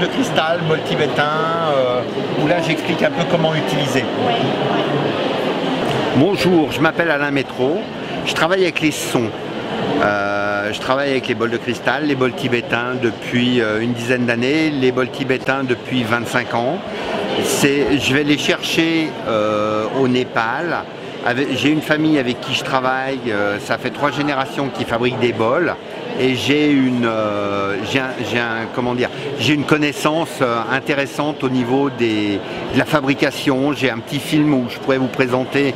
cristal, bol tibétain, euh, où là j'explique un peu comment utiliser. Bonjour, je m'appelle Alain Métro, je travaille avec les sons. Euh, je travaille avec les bols de cristal, les bols tibétains depuis euh, une dizaine d'années, les bols tibétains depuis 25 ans. Je vais les chercher au Népal. J'ai une famille avec qui je travaille, ça fait trois générations qui fabriquent des bols et j'ai une, euh, un, comment dire, j'ai une connaissance euh, intéressante au niveau des, de la fabrication. J'ai un petit film où je pourrais vous présenter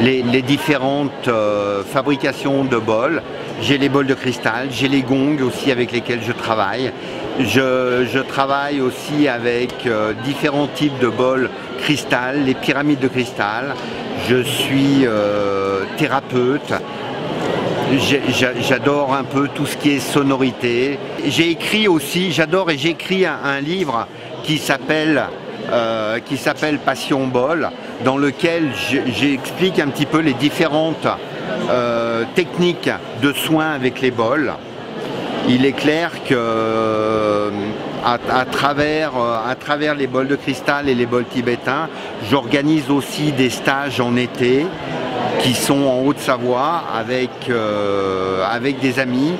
les, différentes euh, fabrications de bols. J'ai les bols de cristal, j'ai les gongs aussi avec lesquels je travaille. Je, travaille aussi avec différents types de bols cristal, les pyramides de cristal. Je suis thérapeute J'adore un peu tout ce qui est sonorité. J'ai écrit aussi, j'adore et j'ai écrit un, livre qui s'appelle euh, Passion Bol, dans lequel j'explique un petit peu les différentes euh, techniques de soins avec les bols. Il est clair que à, travers, à travers les bols de cristal et les bols tibétains, j'organise aussi des stages en été qui sont en Haute-Savoie avec, euh, avec des amis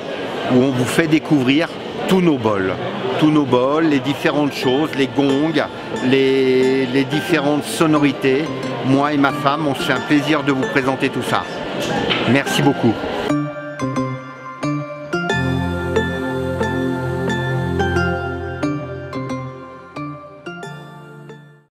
où on vous fait découvrir tous nos bols. Tous nos bols, les différentes choses, les gongs, les, les différentes sonorités. Moi et ma femme, on se fait un plaisir de vous présenter tout ça. Merci beaucoup.